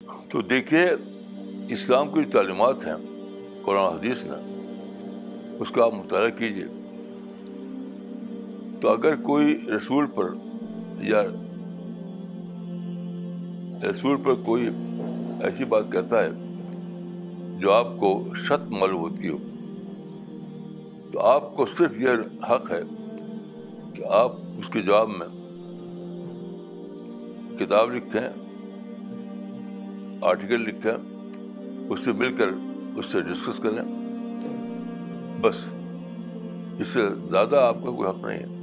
तो देखिए, इस्लाम की जो तालीमत हैं, कुरान हदीस में, उसका आप मुताल कीजिए। तो अगर कोई रसूल पर या रसूल पर कोई ऐसी बात कहता है, जो आपको शत मालूम होती हो तो आपको सिर्फ़ यह हक है कि आप उसके जवाब में किताब लिखें आर्टिकल लिखें, उससे मिलकर उससे डिस्कस करें। बस, इससे ज़्यादा आपका कोई हक नहीं है।